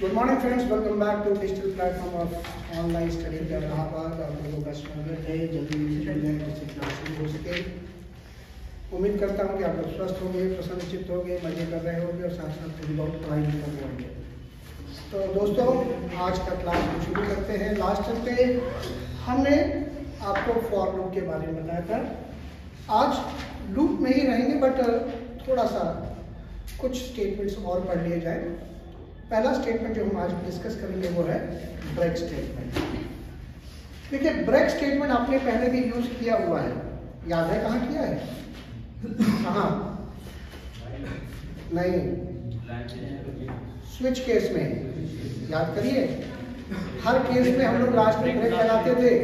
Good morning friends welcome back to digital platform of online study Allahabad आप लोगों का स्वागत है जल्दी जैसे क्लास शुरू हो सके उम्मीद करता हूँ कि आप लोग स्वस्थ होंगे प्रसन्नचित होंगे, मज़े कर रहे होंगे और साथ साथ थोड़ी बहुत पढ़ाई भी कर रहे होंगे। तो दोस्तों, आज का क्लास शुरू करते हैं। लास्ट पे हमने आपको फॉर लूप के बारे में बताया था। आज लूप में ही रहेंगे बट थोड़ा सा कुछ स्टेटमेंट्स और पढ़ लिए जाए। पहला स्टेटमेंट जो हम आज डिस्कस करेंगे वो है ब्रेक स्टेटमेंट देखिए ब्रेक स्टेटमेंट आपने पहले भी यूज़ किया हुआ है। याद है कहाँ किया है? कहाँ? नहीं। स्विच केस में। याद करिए। हर केस में हम लोग लास्ट में ब्रेक लगाते थे।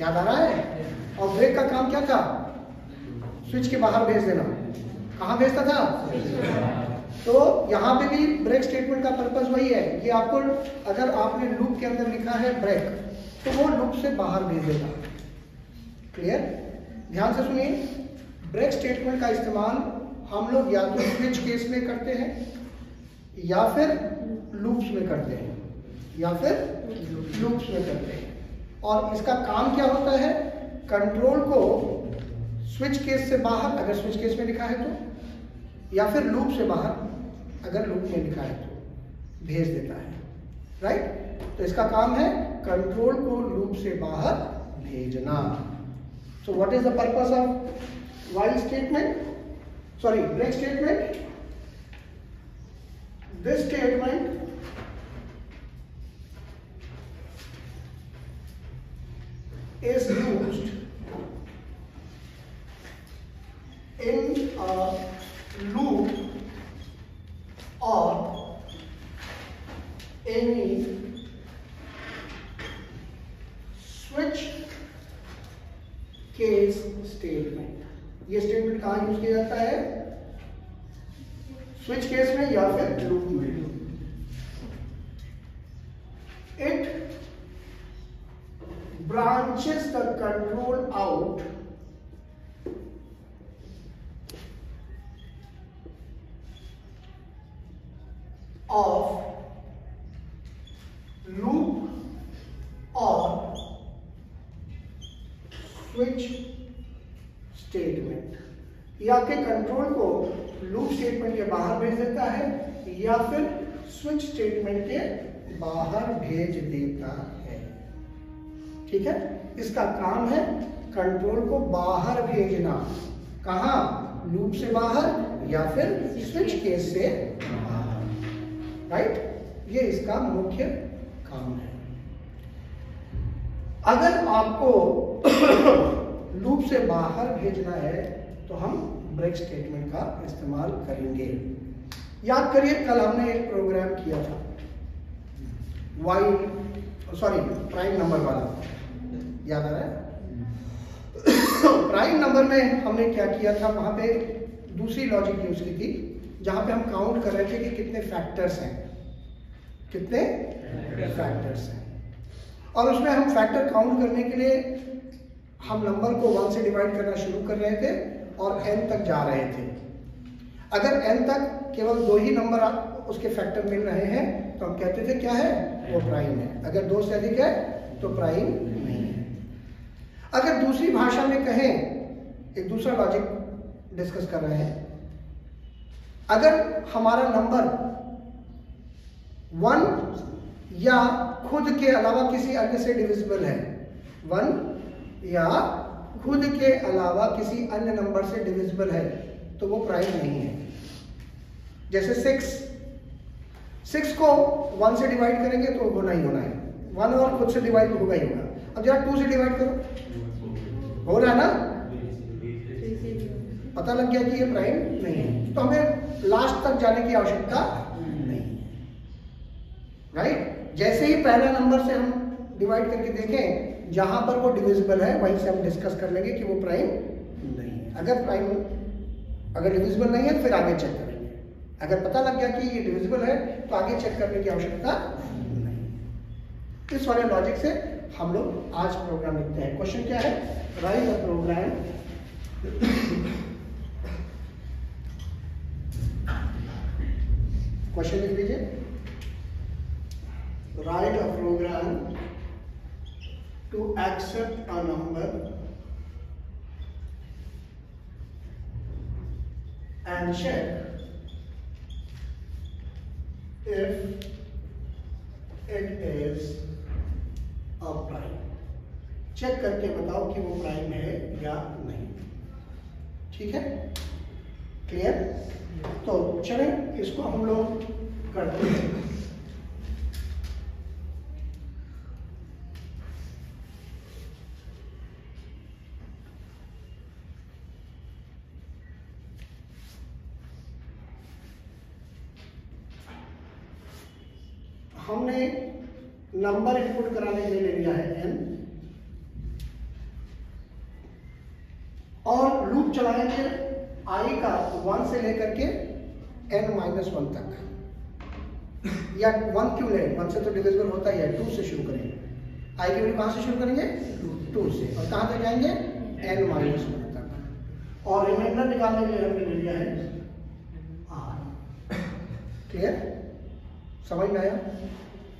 याद आ रहा है? और ब्रेक का काम क्या था? स्विच के बाहर भेज देना। कहाँ भेजता था? तो यहाँ पे भी ब्रेक स्टेटमेंट का पर्पज वही है कि आपको अगर आपने लूप के अंदर लिखा है ब्रेक तो वो लूप से बाहर भेज देगा। क्लियर ध्यान से सुनिए। ब्रेक स्टेटमेंट का इस्तेमाल हम लोग या तो स्विच केस में करते हैं, या फिर लूप्स में करते हैं, या फिर लूप्स में करते हैं। और इसका काम क्या होता है? कंट्रोल को स्विच केस से बाहर, अगर स्विच केस में लिखा है तो या फिर लूप से बाहर। अगर लूप में लिखा है तो भेज देता है राइट तो इसका काम है कंट्रोल को लूप से बाहर भेजना। So what is the purpose of while statement sorry break statement this statement used in a loop or any switch case statement ये स्टेटमेंट कहाँ यूज़ किया जाता है स्विच केस में या फिर लूप में it branches the control out of loop or switch statement या के कंट्रोल को लूप स्टेटमेंट के बाहर भेज देता है, या फिर स्विच स्टेटमेंट के बाहर भेज देता है। ठीक है? इसका काम है कंट्रोल को बाहर भेजना। कहा? लूप से बाहर या फिर स्विच केस से बाहर। राइट ये इसका मुख्य काम है। अगर आपको लूप से बाहर भेजना है तो हम ब्रेक स्टेटमेंट का इस्तेमाल करेंगे। याद करिए, कल हमने एक प्रोग्राम किया था। वाई सॉरी प्राइम नंबर वाला। याद आ रहा है? प्राइम नंबर में हमने क्या किया था? वहाँ पे दूसरी लॉजिक यूज़ की थी, जहाँ पे हम काउंट कर रहे थे कि कितने फैक्टर्स हैं। कितने फैक्टर्स हैं। और उसमें हम फैक्टर काउंट करने के लिए हम नंबर को वन से डिवाइड करना शुरू कर रहे थे। और एन तक जा रहे थे। अगर एन तक केवल दो ही नंबर उसके फैक्टर मिल रहे हैं तो हम कहते थे, क्या है? वो प्राइम है। अगर दो से अधिक है तो प्राइम नहीं है। अगर दूसरी भाषा में कहें, एक दूसरा लॉजिक डिस्कस कर रहे हैं। अगर हमारा नंबर वन या खुद के अलावा किसी अन्य से डिविजिबल है वन या खुद के अलावा किसी अन्य नंबर से डिविजिबल है तो वो प्राइम नहीं है। जैसे सिक्स सिक्स को वन से डिवाइड करेंगे तो होना ही होना है। वन और खुद से डिवाइड होगा ही होगा। अब जरा टू से डिवाइड करो। हो रहा है ना? पता लग गया कि ये प्राइम नहीं है। तो हमें लास्ट तक जाने की आवश्यकता नहीं राइट जैसे ही पहला नंबर से हम डिवाइड करके देखें, जहाँ पर वो डिविजिबल है, वहीं से हम डिस्कस कर लेंगे कि वो प्राइम नहीं है। अगर प्राइम अगर डिविजिबल नहीं है तो फिर आगे चेक करेंगे अगर पता लग गया कि ये डिविजिबल है तो आगे चेक करने की आवश्यकता नहीं इस वाले लॉजिक से हम लोग आज प्रोग्राम लिखते हैं। क्वेश्चन क्या है? राइट द प्रोग्राम क्वेश्चन लिख लीजिए write a program. To accept a number and check if it is a prime. Check करके बताओ कि वो प्राइम है या नहीं। ठीक है? क्लियर तो चले, इसको हम लोग करते हैं। हमने नंबर इनपुट कराने के लिए ले लिया है एन और लूप चलाएँगे आई का वन से लेकर के एन माइनस वन तक। या वन क्यों ले? वन से तो डिविजिबल होता ही है टू से शुरू करेंगे आई की वैल्यू कहाँ से शुरू करेंगे? टू से। और कहाँ तक जाएँगे? एन माइनस वन तक। और रिमाइंडर निकालने के लिए हमने ले लिया है आर क्लियर समझ में आया?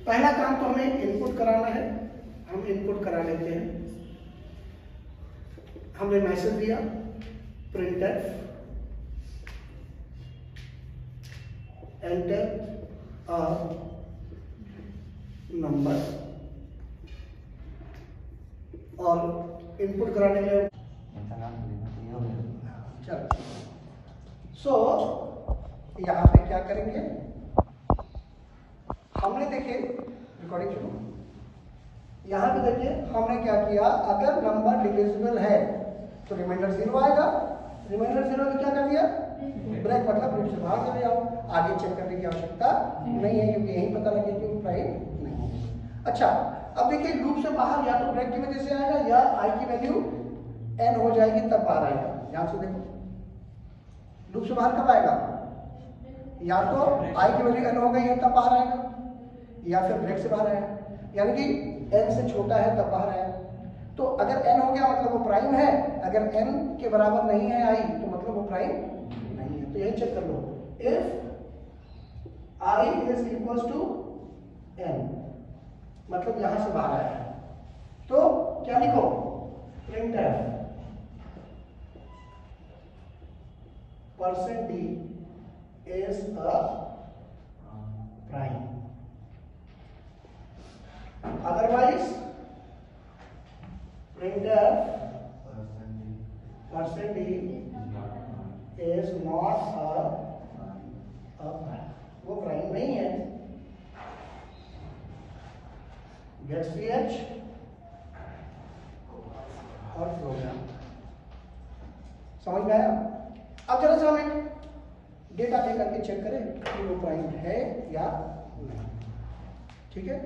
पहला काम तो हमें इनपुट कराना है। हम इनपुट करा लेते हैं। हमने मैसेज दिया प्रिंटर एंटर अ नंबर और इनपुट कराने के लिए चलो। सो यहाँ पे क्या करेंगे? हमने देखे रिकॉर्डिंग शुरू। यहाँ पे देखिए, हमने क्या किया? अगर नंबर डिविजिबल है तो रिमाइंडर ज़ीरो आएगा। रिमाइंडर ज़ीरो तो क्या कर दिया? ब्रेक मतलब ग्रुप से बाहर चले जाओ। आगे चेक करने की आवश्यकता नहीं है, क्योंकि यही पता लगे कि प्राइम नहीं है। अच्छा अब देखिए ग्रुप से बाहर या तो ब्रेक की वजह से आएगा, या आई की वैल्यू एन हो जाएगी, तब बाहर आएगा। ध्यान से देखो। ग्रुप से बाहर कब आएगा? या तो आई की वैल्यू एन हो गई है, तब बाहर आएगा। या फिर ब्रेक से बाहर आएगा यानी कि एन से छोटा है तब बाहर आएगा तो अगर एन हो गया मतलब वो प्राइम है, अगर एन के बराबर नहीं है आई तो मतलब वो प्राइम नहीं है। तो यही चेक कर लो। If i is equal to n मतलब यहाँ से बाहर आया। तो क्या लिखो? Print percent d is a prime otherwise printf percent d is not a, वो प्राइम नहीं है। गेट्स ph और प्रोग्राम समझ में आया? अब जरा सा हमें डेटा दे करके चेक करें कि वो प्राइम है या नहीं। ठीक है?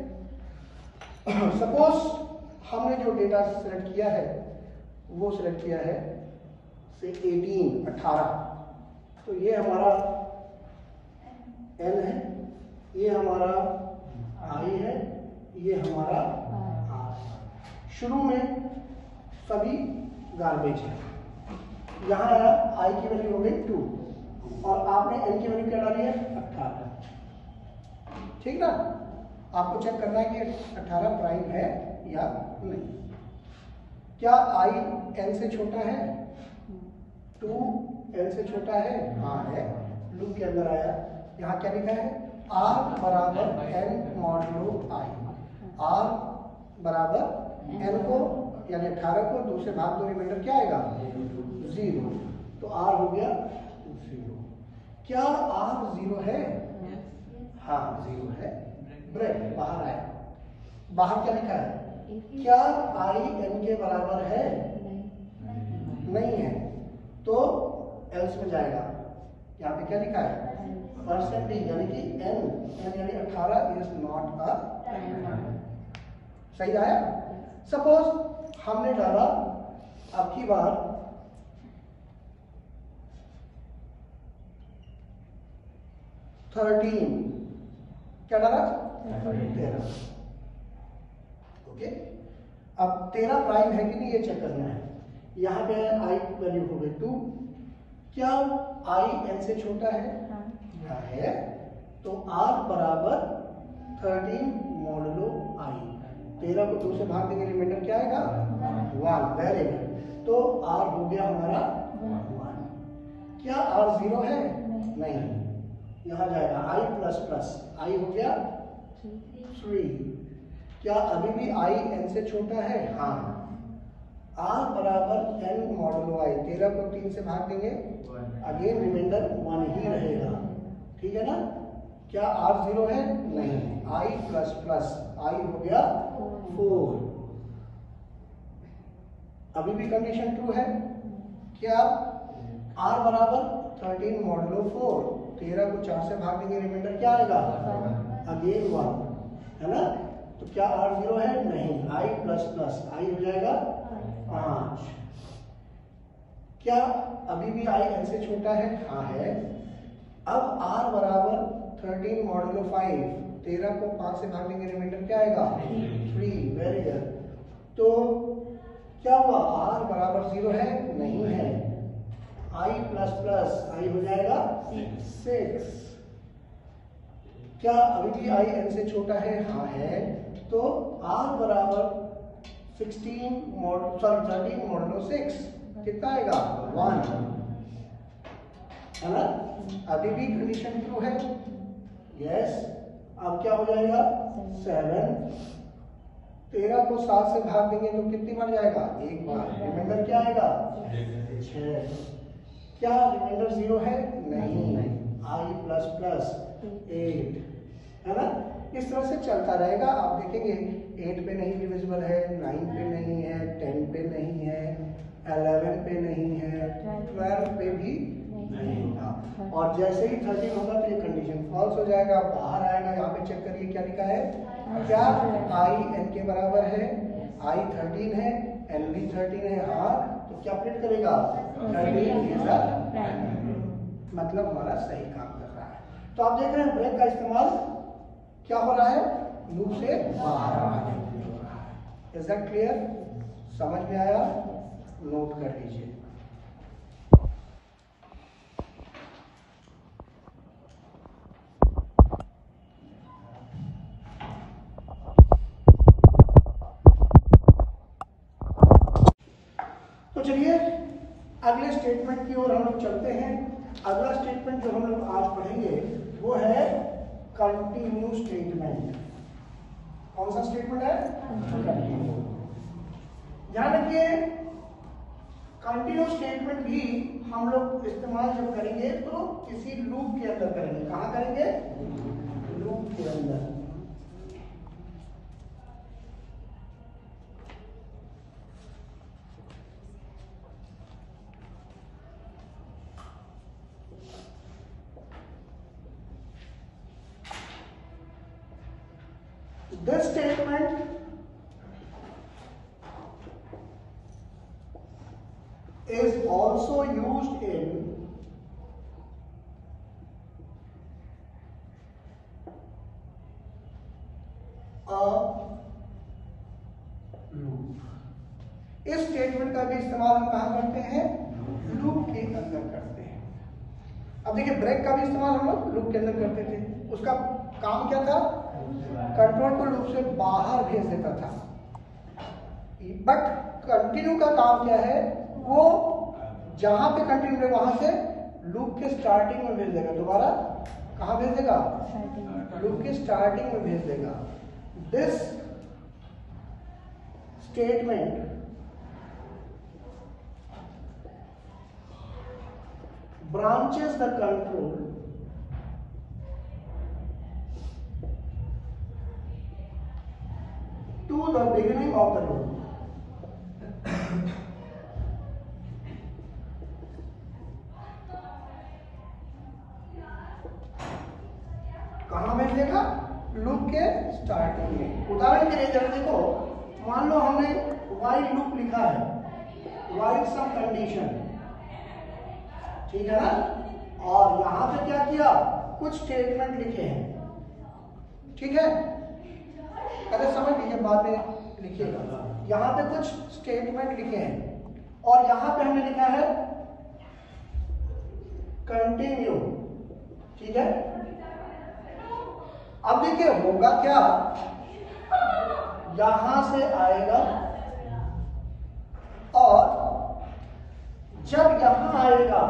सपोज़ हमने जो डेटा सेलेक्ट किया है वो सिलेक्ट किया है से 18 18 तो ये हमारा एन है ये हमारा आई है ये हमारा आर शुरू में सभी गार्बेज है। यहाँ आया आई की वैल्यू हो गई टू और आपने एन की वैल्यू क्या डाली है? अट्ठारह ठीक ना? आपको चेक करना है कि 18 प्राइम है या नहीं। क्या आई एन से छोटा है? टू एल से छोटा है? हाँ है। लूप के अंदर आया। यहाँ क्या लिखा है? आर बराबर एन मॉडलो आई आर बराबर एन को यानी अठारह को दूसरे भाग दो रिमाइंडर क्या आएगा? ज़ीरो तो आर हो गया ज़ीरो क्या आर ज़ीरो है? हाँ ज़ीरो है। ब्रेक बाहर आया बाहर क्या लिखा है? क्या आई एन के बराबर है? नहीं। है। तो एल्स में जाएगा। यहाँ पे क्या लिखा है? परसेंटेज यानी कि एन एन यानी अठारह इज़ नॉट अ सही आया? सपोज़ हमने डाला अब की बार थर्टीन क्या डाला? तेरह ओके अब तेरह प्राइम है कि नहीं ये चेक करना है। यहाँ पे आई वैल्यू हो गई टू क्या आई एन से छोटा है? हाँ। है। तो आर बराबर थर्टीन मॉडलो आई तेरह को दो से भाग देंगे रिमाइंडर क्या आएगा? वन वेरी गुड तो आर हो गया हमारा वन क्या आर ज़ीरो है? नहीं। यहाँ जाएगा आई प्लस प्लस आई हो गया थ्री क्या अभी भी आई एन से छोटा है? हाँ. आर बराबर एन मॉडलो आई तेरह को तीन से भाग देंगे. अगेन रिमाइंडर वन ही रहेगा. ठीक है ना? क्या आर ज़ीरो है? नहीं. आई प्लस प्लस आई हो गया फोर अभी भी कंडीशन ट्रू है? क्या? आर बराबर थर्टीन मॉडलो फोर तेरह को चार से भाग देंगे रिमाइंडर क्या आएगा? अगेन वन है ना? तो क्या आर ज़ीरो है? नहीं. आई प्लस प्लस आई हो जाएगा पाँच. क्या अभी भी आई एन से छोटा है? हाँ है. अब आर बराबर थर्टीन मॉडलो फाइव तेरह को पाँच से भाग देंगे रिमाइंडर क्या आएगा? थ्री वेरी गुड तो क्या हुआ? आर बराबर ज़ीरो है? नहीं है. आई प्लस प्लस आई हो जाएगा सिक्स क्या अभी भी आई एन से छोटा है? हाँ है। तो आर बराबर 16 मॉडल सॉरी 13 मॉडलो 6 कितना आएगा? वन है ना? अभी भी कंडीशन ट्रू है? यस अब क्या हो जाएगा? सेवन तेरह को सात से भाग देंगे तो कितनी बार जाएगा? एक बार। रिमाइंडर क्या आएगा? छ क्या रिमाइंडर ज़ीरो है? नहीं। आई प्लस प्लस एट है ना? इस तरह से चलता रहेगा। आप देखेंगे एट पे नहीं डिविजिबल है नाइन पे नहीं है टेन पे नहीं है अलेवन पे नहीं है ट्वेल्व पे भी नहीं होगा। और जैसे ही थर्टीन होगा तो ये कंडीशन फॉल्स हो जाएगा बाहर आएगा। यहाँ पे चेक करिए क्या लिखा है? क्या? आई एन के बराबर है। आई थर्टीन है एन भी थर्टीन है। हाँ तो क्या प्रिंट करेगा? थर्टीन मतलब हमारा सही काम। तो आप देख रहे हैं ब्रेक का इस्तेमाल क्या हो रहा है? लूप से बाहर आ रहा है। इज़ दैट क्लियर समझ में आया? नोट कर लीजिए। तो चलिए, अगले स्टेटमेंट की ओर हम लोग चलते हैं। अगला स्टेटमेंट जो हम लोग आज पढ़ेंगे वो है कंटिन्यू स्टेटमेंट कौन सा स्टेटमेंट है? कंटिन्यू ध्यान रखिए कंटिन्यू स्टेटमेंट भी हम लोग इस्तेमाल जब करेंगे तो किसी लूप के अंदर करेंगे। कहाँ करेंगे? लूप के अंदर This statement is also used in a loop. इस स्टेटमेंट का भी इस्तेमाल हम कहा करते हैं? लूप के अंदर करते हैं। अब देखिए ब्रेक का भी इस्तेमाल हम लोग लूप के अंदर करते थे। उसका काम क्या था? कंट्रोल को लूप से बाहर भेज देता था। बट कंटिन्यू का काम क्या है? वो जहाँ पे कंटिन्यू है वहाँ से लूप के स्टार्टिंग में भेज देगा। दोबारा कहा भेज देगा? लूप के स्टार्टिंग में भेज देगा। This statement branches the control to the beginning of the loop. कहा में देखा लूप के स्टार्टिंग में उदाहरण के लिए जरा देखो मान लो हमने वाइल लूप लिखा है वाइल सम कंडीशन ठीक है ना? और यहाँ पे क्या किया? कुछ स्टेटमेंट लिखे हैं। ठीक है? अरे समझ लीजिए बाद में लिखिएगा। यहाँ पे कुछ स्टेटमेंट लिखे हैं। और यहाँ पे हमने लिखा है कंटिन्यू ठीक है? अब देखिए होगा क्या? यहाँ से आएगा। और जब यहाँ आएगा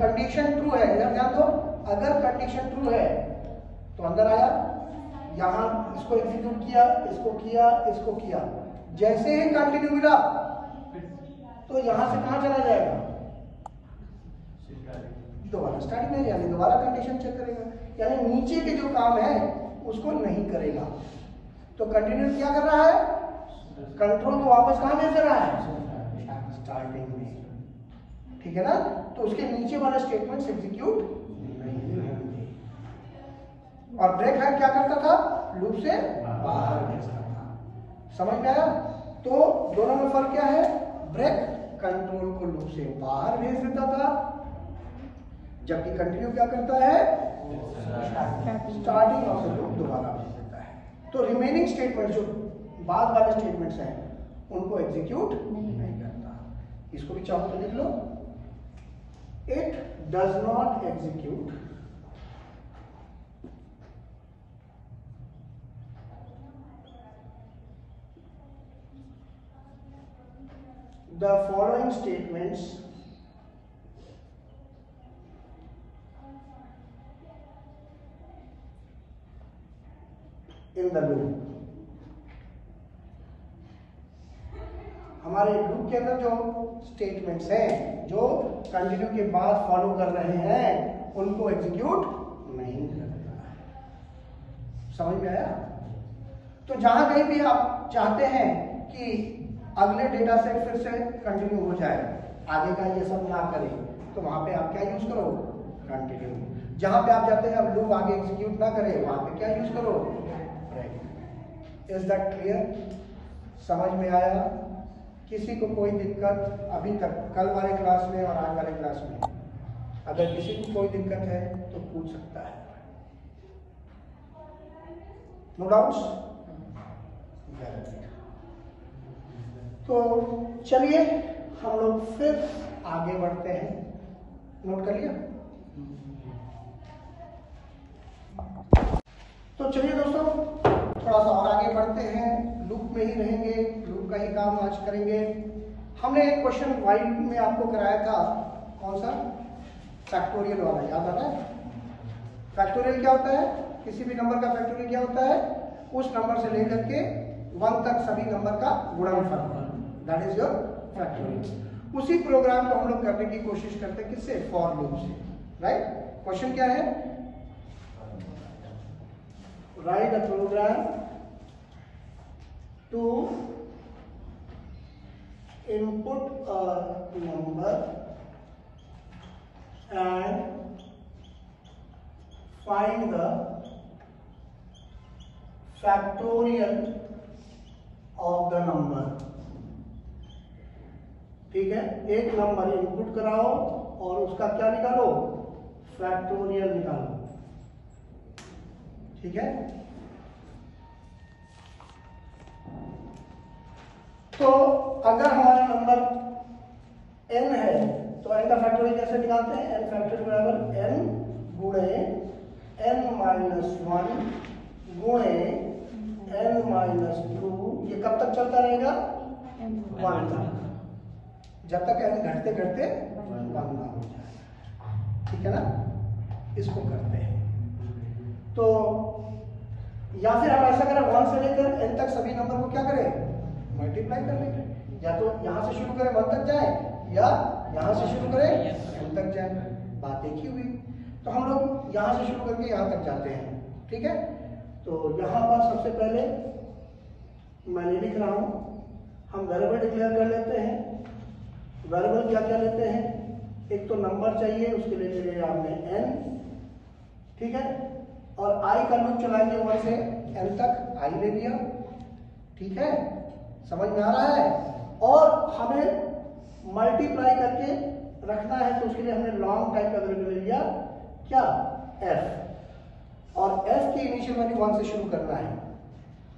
कंडीशन ट्रू है, इधर ध्यान दो, अगर कंडीशन ट्रू है तो अंदर आया। यहाँ इसको एग्जीक्यूट किया, इसको किया इसको किया। जैसे ही कंटिन्यू मिला तो यहाँ से कहाँ चला जाएगा? दोबारा स्टार्टिंग में यानी दोबारा कंडीशन चेक करेगा। यानी नीचे के जो काम है, उसको नहीं करेगा। तो कंटिन्यू क्या कर रहा है? कंट्रोल को वापस कहाँ भेज रहा है? स्टार्टिंग में। ठीक है ना? तो उसके नीचे वाला स्टेटमेंट एग्जीक्यूट नहीं। होंगे और ब्रेक हैंड क्या करता था? लूप से बाहर भेजता था। समझ में आया? तो दोनों में फ़र्क क्या है? ब्रेक कंट्रोल को लूप से बाहर भेज देता था। जबकि कंटिन्यू क्या करता है? स्टार्टिंग ऑफ़ द लूप दोबारा। है तो रिमेनिंग स्टेटमेंट जो बाद वाले स्टेटमेंट्स हैं उनको एग्जीक्यूट नहीं करता। इसको भी चाहो तो लिख लो। It does not execute the following statements in the loop हमारे लूप के अंदर जो स्टेटमेंट्स हैं, जो कंटिन्यू के बाद फॉलो कर रहे हैं, उनको एग्जीक्यूट नहीं करता। समझ में आया? तो जहाँ कहीं भी आप चाहते हैं कि अगले डेटा सेट फिर से कंटिन्यू हो जाए, आगे का ये सब ना करे तो वहाँ पे आप क्या यूज़ करो कंटिन्यू जहाँ पे आप जाते हैं अब लूप आगे एग्जीक्यूट ना करें, वहाँ पे क्या यूज़ करो इज़ दैट क्लियर समझ में आया? किसी को कोई दिक्कत अभी तक, कल वाले क्लास में और आज वाले क्लास में? अगर किसी को कोई दिक्कत है तो पूछ सकता है। नो डाउट्स तो चलिए, हम लोग फिर आगे बढ़ते हैं। नोट कर लिया? तो चलिए दोस्तों थोड़ा सा और आगे बढ़ते हैं। लूप में ही रहेंगे, लूप का ही काम आज करेंगे। हमने एक क्वेश्चन वाइड में आपको कराया था। कौन सा? फैक्टोरियल वाला, याद आ रहा है? फैक्टोरियल क्या होता है? किसी भी नंबर का फैक्टोरियल क्या होता है? उस नंबर से लेकर के वन तक सभी नंबर का गुणनफल। दैट इज़ योर फैक्टोरियल उसी प्रोग्राम को हम लोग करने की कोशिश करते हैं किससे? फॉर लूप से। राइट क्वेश्चन क्या है? Write a program to input a number and find the factorial of the number ठीक है एक नंबर इनपुट कराओ और उसका क्या निकालो फैक्टोरियल निकालो ठीक है? तो अगर हमारा नंबर n है तो n का फैक्टोरियल कैसे निकालते हैं? n फैक्टोरियल बराबर n गुणे n माइनस वन गुणे n माइनस टू ये कब तक चलता रहेगा? वन तक। जब तक n घटते घटते वन ना हो जाए। ठीक है ना? इसको करते हैं। तो या फिर हम ऐसा करें वन से लेकर एन तक सभी नंबर को क्या करें? मल्टीप्लाई कर लेंगे या तो यहाँ से शुरू करें वन तक जाए, या यहाँ से शुरू करें एन तक जाए। बात एक ही हुई। तो हम लोग यहाँ से शुरू करके यहाँ तक जाते हैं। ठीक है? तो यहाँ पर सबसे पहले मैंने लिख रहा हूँ, हम वेरिएबल डिक्लेयर कर लेते हैं। वेरिएबल क्या क्या लेते हैं? एक तो नंबर चाहिए, उसके लिए ले लिया हमने एन ठीक है? और आई का लूप चलाएँगे वन से एन तक आई ले लिया। ठीक है? समझ में आ रहा है? और हमें मल्टीप्लाई करके रखना है तो उसके लिए हमने लॉन्ग टाइप का वेरिएबल ले लिया। क्या? एफ़ और एफ़ की इनिशियल वैल्यू वन से शुरू करना है।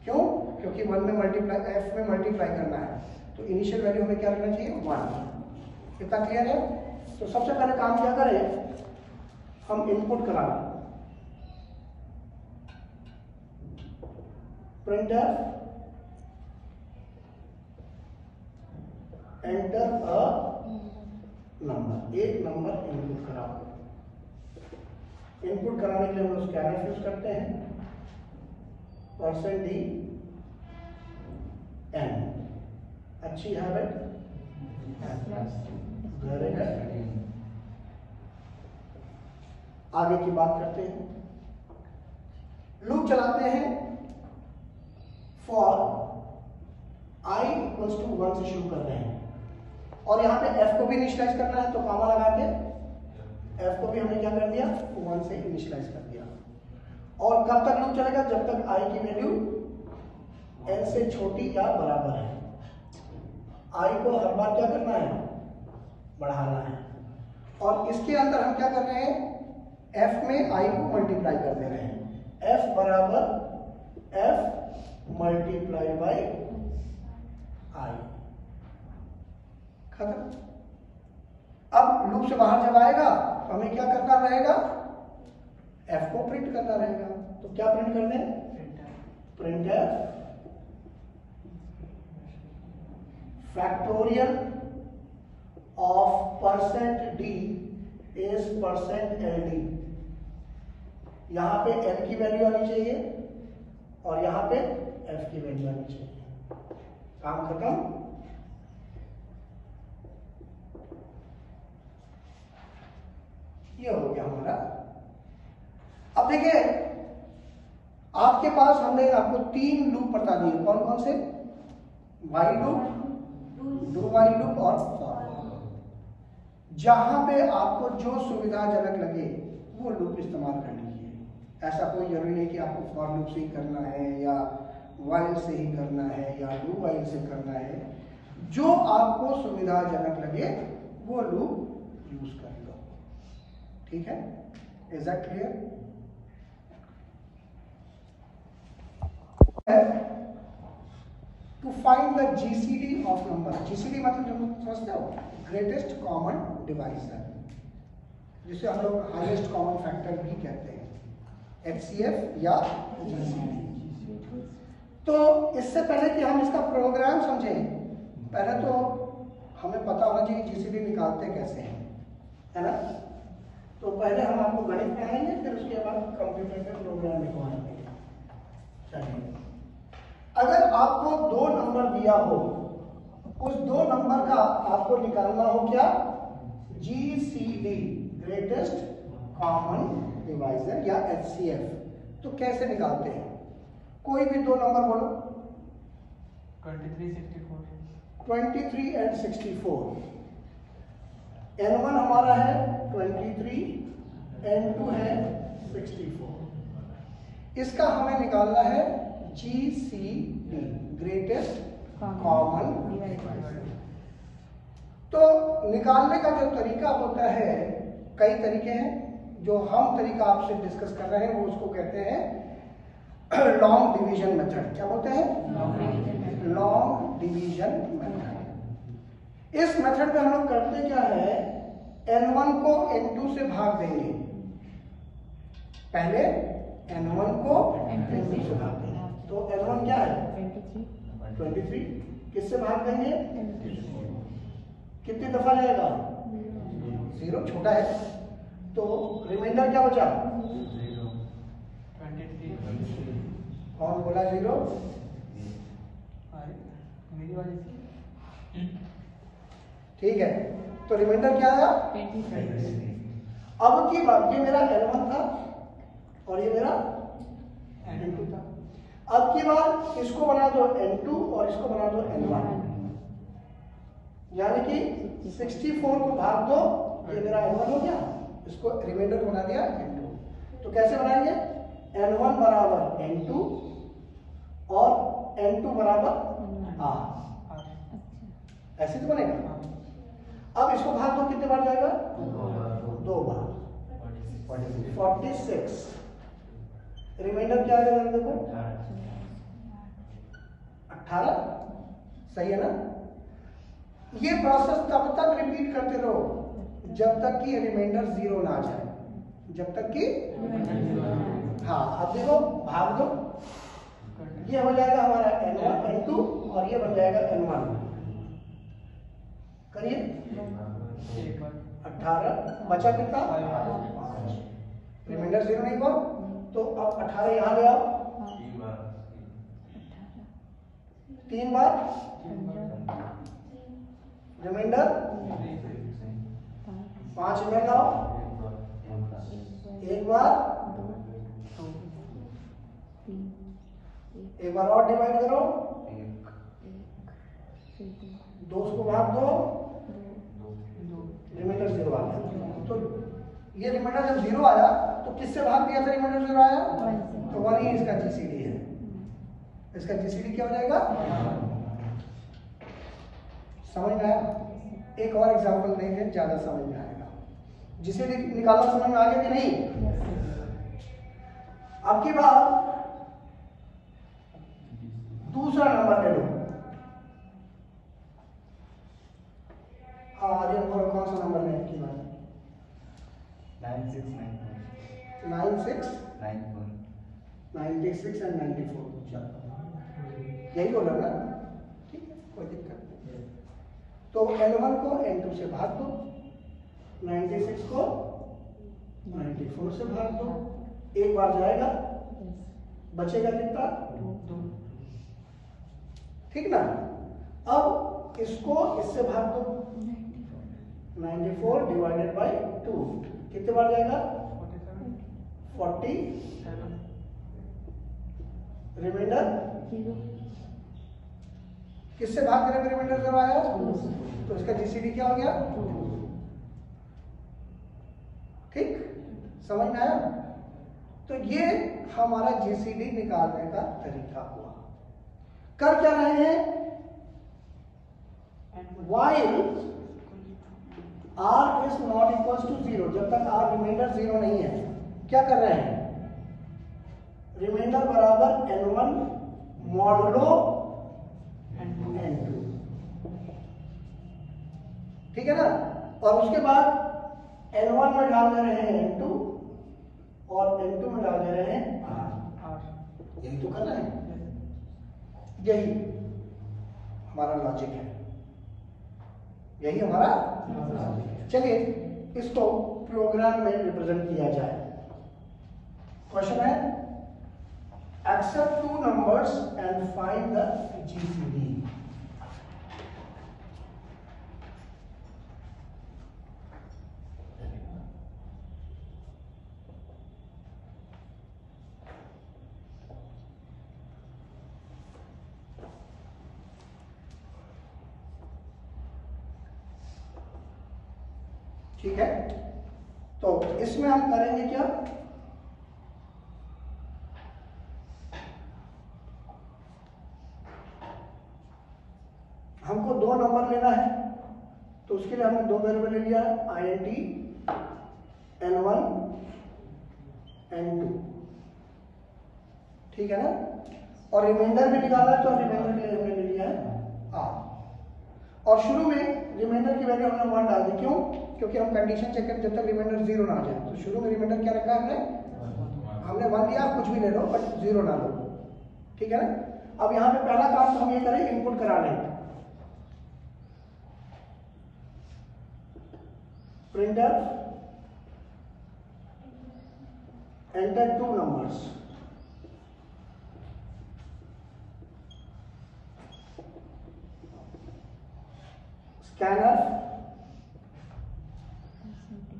क्यों? क्योंकि वन में मल्टीप्लाई एफ़ में मल्टीप्लाई करना है। तो इनिशियल वैल्यू हमें क्या रखना चाहिए? वन इतना क्लियर है? तो सबसे पहले काम क्या करें? हम इनपुट करा प्रिंट एंटर अ नंबर एक नंबर इनपुट कराओ। इनपुट कराने के लिए हम लोग स्कैनर यूज़ करते हैं। परसेंट डी एन अच्छी हैबिट आगे की बात करते हैं। लूप चलाते हैं। For i equals to one से शुरू कर रहे हैं। और यहाँ पे एफ़ को भी इनिशियलाइज करना है तो कामा लगा के एफ़ को भी हमने क्या कर दिया? वन से इनिशियलाइज कर दिया। और कब तक लूप चलेगा? जब तक आई की वैल्यू एन से छोटी या बराबर है। आई को हर बार क्या करना है? बढ़ाना है। और इसके अंदर हम क्या कर रहे हैं? एफ़ में आई को मल्टीप्लाई कर दे रहे हैं। एफ़ बराबर एफ़ मल्टीप्लाई बाई आई खत्म। अब लूप से बाहर जब आएगा तो हमें क्या करना रहेगा? एफ़ को प्रिंट करना रहेगा। तो क्या प्रिंट कर दें printf factorial of percent d is percent l d यहाँ पे एल की वैल्यू आनी चाहिए और यहाँ पे एफ़ की वैल्यू आनी चाहिए। काम खत्म? ये हो गया हमारा। अब देखिए, आपके पास हमने आपको तीन लूप बता दिए। कौन कौन से? While loop do while loop और फॉर जहाँ पे आपको जो सुविधाजनक लगे, वो लूप इस्तेमाल कर लीजिए ऐसा कोई ज़रूरी नहीं कि आपको फॉर लूप से ही करना है या वाइल से ही करना है या लू वाइल से करना है, जो आपको सुविधाजनक लगे, वो लू यूज़ कर लो ठीक है? Is that clear to find the GCD of number GCD मतलब जो समझते हो ग्रेटेस्ट कॉमन डिवाइजर जिसे हम लोग हाईएस्ट कॉमन फैक्टर भी कहते हैं एच या जीसीडी तो इससे पहले कि हम इसका प्रोग्राम समझें, पहले तो हमें पता होना चाहिए जीसीडी निकालते कैसे हैं, है ना? तो पहले हम आपको गणित पढ़ाएँगे फिर उसके बाद कंप्यूटर पे प्रोग्राम लिखवाएँगे चलिए। अगर आपको दो नंबर दिया हो, उस दो नंबर का आपको निकालना हो क्या? G C D greatest common divisor या एच सी एफ़ तो कैसे निकालते हैं? कोई भी दो नंबर बोलो। 23 23 एंड 64 n1 हमारा है 23 n2 है 64 इसका हमें निकालना है G C D greatest common तो निकालने का जो तरीका होता है कई तरीके हैं जो हम तरीका आपसे डिस्कस कर रहे हैं वो उसको कहते हैं लॉन्ग डिवीज़न मेथड क्या बोलते हैं? लॉन्ग डिवीज़न मेथड इस मेथड में हम लोग करते क्या है? N1 को n2 से भाग देंगे। पहले n1 को n2 से भाग देंगे। तो n1 क्या है? 23 किससे भाग देंगे? कितनी दफ़ा जाएगा? ज़ीरो छोटा है। तो रिमाइंडर क्या बचा? कौन बोला ज़ीरो मेरी वजह ठीक है तो रिमाइंडर क्या आया? अब की बात ये मेरा L1 था और ये मेरा N2 था। अब की बार इसको बना दो एन टू और इसको बना दो एन वन यानी कि 64 को भाग दो ये मेरा एन वन हो गया। इसको रिमाइंडर बना दिया एन टू तो कैसे बनाएँगे? एन वन बराबर N2 और एन टू बराबर R. ऐसे तो बनेगा। अब इसको भाग दो कितने बार जाएगा? दो बार। फोर्टी सिक्स रिमाइंडर क्या आएगा देखो अठारह। सही है ना? ये प्रोसेस तब तक रिपीट करते रहो जब तक कि रिमाइंडर ज़ीरो ना आ जाए। जब तक कि हाँ अब देखो भाग दो। ये हो जाएगा हमारा एन वन टू और ये बन जाएगा एन वन करिए। अठारह, बचा कितना? रिमाइंडर ज़ीरो नहीं हुआ तो अब अठारह यहाँ ले आओ। तीन बार। रिमाइंडर। पाँच में लाओ। एक बार। एक बार और डिवाइड करो। दो को भाग दो। रिमाइंडर ज़ीरो आ गया। तो ये रिमाइंडर जब ज़ीरो आया तो किससे भाग दिया था रिमाइंडर ज़ीरो आया? तो वन ही इसका जीसीडी है। इसका जीसीडी क्या हो जाएगा? समझ में आया? एक और एग्जांपल देंगे ज़्यादा समझ में आएगा। जीसीडी निकालना समझ में आ गया कि नहीं? अब की बात दूसरा नंबर ले लो। हाँ आर्यन बोलो कौन सा नंबर लें की बात nine six nine nine six? Nine four. Ninety six and ninety four. चलो। यही बोला ना? ठीक है कोई दिक्कत नहीं। तो एन वन को एन टू से भाग दो। नाइन्टी सिक्स को नाइन्टी फोर से भाग दो। एक बार जाएगा। बचेगा कितना? दो। ठीक ना? अब इसको इससे भाग दो। 94 डिवाइडेड बाय 2 कितने बार जाएगा? फोर्टी 40 सेवन सेवन रिमाइंडर किससे भाग में रिमाइंडर आया? तो इसका जीसीडी क्या हो गया? ठीक? समझ में आया? तो ये हमारा जीसीडी निकालने का तरीका हुआ। कर क्या रहे हैं? While r is not equals to zero जब तक आर रिमाइंडर ज़ीरो नहीं है क्या कर रहे हैं? रिमाइंडर बराबर n one modulo n two n2 ठीक है ना? और उसके बाद एन वन में डाल दे रहे हैं एन टू और एन टू में डाल दे रहे हैं आर यही तो करना है। यही हमारा लॉजिक है। यही हमारा लॉजिक है। चलिए, इसको प्रोग्राम में रिप्रेजेंट किया जाए। क्वेश्चन है accept two numbers and find the GCD ठीक है तो इसमें हम करेंगे क्या हमको दो नंबर लेना है तो उसके लिए हमने दो वेरिएबल ले लिया है I N T n one n two ठीक है ना? और रिमाइंडर भी निकाला है तो रिमाइंडर के लिए हमने ले लिया है आर और शुरू में रिमाइंडर की वैल्यू हमने वन डाल दी। क्यों? क्योंकि हम कंडीशन चेक करें जब तक रिमाइंडर ज़ीरो ना आ जाए। तो शुरू में रिमाइंडर क्या रखा हमने? हमने वन लिया, कुछ भी ले लो बट ज़ीरो ना लो। ठीक है ना? अब यहाँ पे पहला काम तो हम ये करें इनपुट करा लें। printer enter two numbers scanner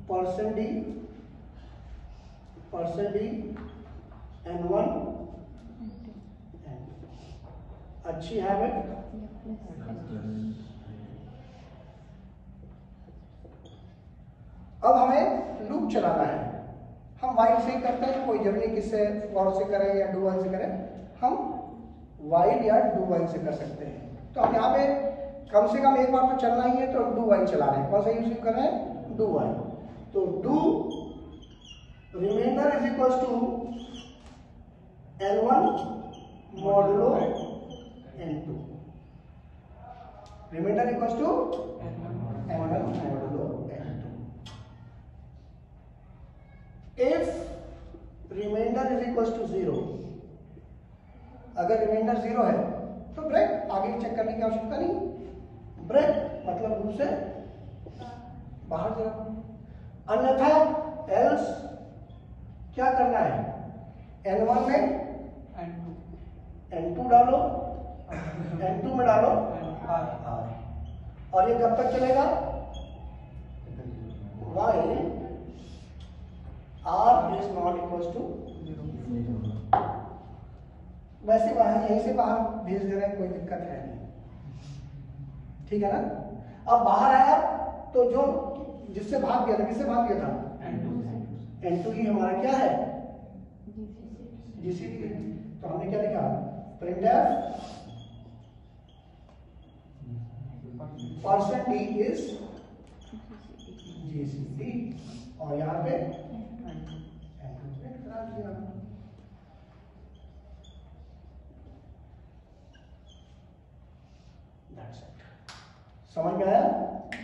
percent D percent D N one अच्छी हैबिट चलाना है। हम वाइल से करते हैं कोई ज़रूरी किससे फॉर से करें या डू वाइल से करें? हम वाइल या डू वाइल से कर सकते हैं। तो हम यहाँ पे कम से कम एक बार तो चलना ही है तो डू वाइल चला रहे हैं। कौन सा यूज़ कर रहे हैं? डू वाइल तो do remainder is equal to l one modulo n two remainder equal to l one modulo if remainder is equals to zero अगर रिमाइंडर ज़ीरो है तो ब्रेक आगे चेक करने की आवश्यकता नहीं। ब्रेक मतलब रूप से बाहर जाओ अन्यथा एल्स क्या करना है? एन वन में एन टू डालो एन टू में डालो. आर और ये कब तक चलेगा? While r is not equal to Zero. वैसे वहाँ, यहीं से बाहर भेज दे रहे हैं कोई दिक्कत है नहीं ठीक है ना अब बाहर आया तो जो जिससे भाग गया था, किससे भाग गया था. एन टू ही हमारा क्या है जीसीडी तो हमने क्या लिखा print percent d is GCD और यहाँ पे. N2 प्रिंट दिया समझ में आया?